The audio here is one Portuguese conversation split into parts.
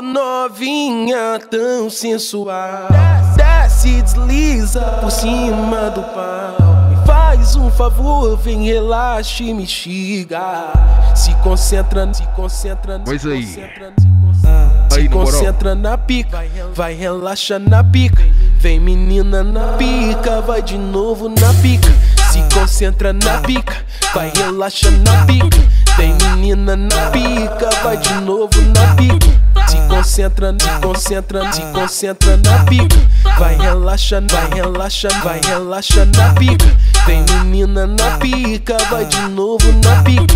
Novinha tão sensual Desce, desliza por cima do pau Me faz um favor, vem relaxa e me xiga Se concentra, se concentra, se aí. concentra, se concentra. Aí, Se concentra na pica, vai relaxa na pica. Vem menina na pica, vai de novo na pica. Se concentra na pica, vai relaxa na pica. Vem menina na pica, vai de novo na pica. Se concentra, se concentra, se concentra na pica. Vai relaxa, vai. relaxa, vai. relaxa na pica. Vem menina na pica, vai de novo na pica.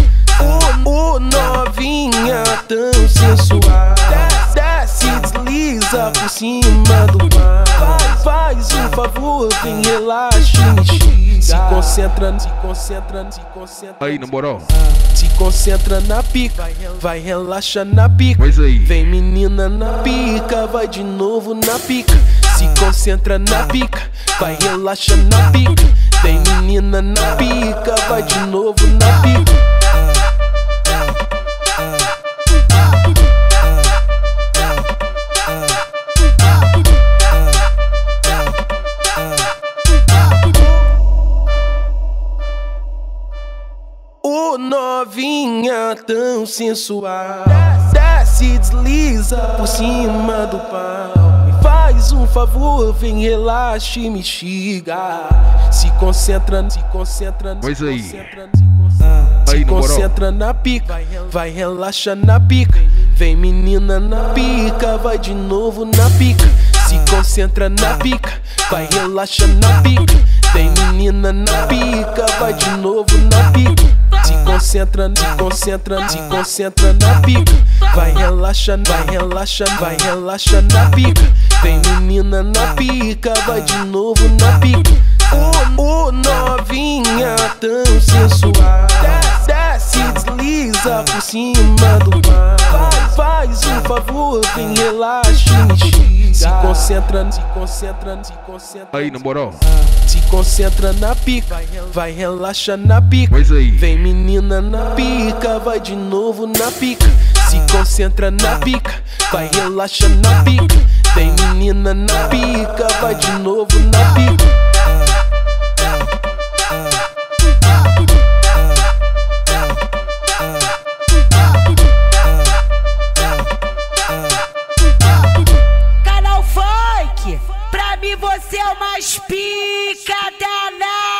Ô, ô novinha tão sensual. Desce, desliza por cima do mar Faz um favor, vem relaxa Se concentra, se concentra, se concentra. Aí, na moral. Se concentra na pica, vai relaxa na pica. Pois aí. Vem menina na pica, vai de novo na pica. Se concentra na pica, vai relaxa na pica. Vem menina na pica, vai de novo na pica novinha tão sensual. Desce, desliza por cima do pau. Me faz um favor, vem relaxa e me xiga Se concentra, se concentra, Pois se aí. concentra, se concentra. Se Aí, na moral. concentra na pica, vai relaxa na pica. Vem menina na pica, vai de novo na pica. Se concentra na pica, vai relaxa na pica. Vem menina na pica, vai de novo na pica. Se concentra, se concentra, se concentra na pica. Vai relaxa, vai. Relaxa, vai. Relaxa na pica. Vem menina na pica, vai de novo na pica. Ô, ô novinha tão sensual. Desce, desliza por cima do mar Faz um favor, vem relaxa e Se concentra, se concentra, se concentra. Aí, na moral. Se concentra na pica, vai relaxa na pica. Aí. Vem menina na pica, vai de novo na pica. Se concentra na pica, vai relaxa na pica. Vem menina na pica, vai de novo na pica Pra mim você é uma espica danada.